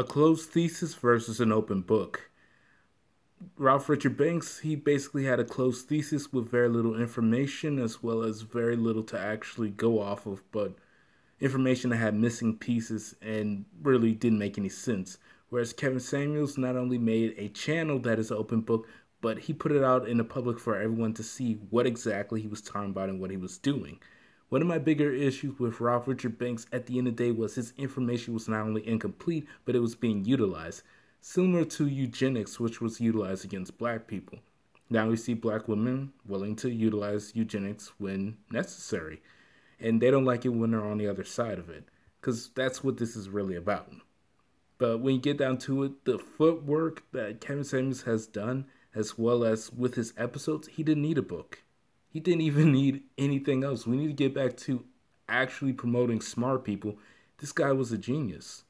a closed thesis versus an open book. Ralph Richard Banks, he basically had a closed thesis with very little information as well as very little to actually go off of, but information that had missing pieces and really didn't make any sense. Whereas Kevin Samuels not only made a channel that is an open book, but he put it out in the public for everyone to see what exactly he was talking about and what he was doing. One of my bigger issues with Ralph Richard Banks at the end of the day was his information was not only incomplete, but it was being utilized, similar to eugenics, which was utilized against black people. Now we see black women willing to utilize eugenics when necessary, and they don't like it when they're on the other side of it, because that's what this is really about. But when you get down to it, the footwork that Kevin Samuels has done as well as with his episodes, he didn't need a book. He didn't even need anything else. We need to get back to actually promoting smart people. This guy was a genius.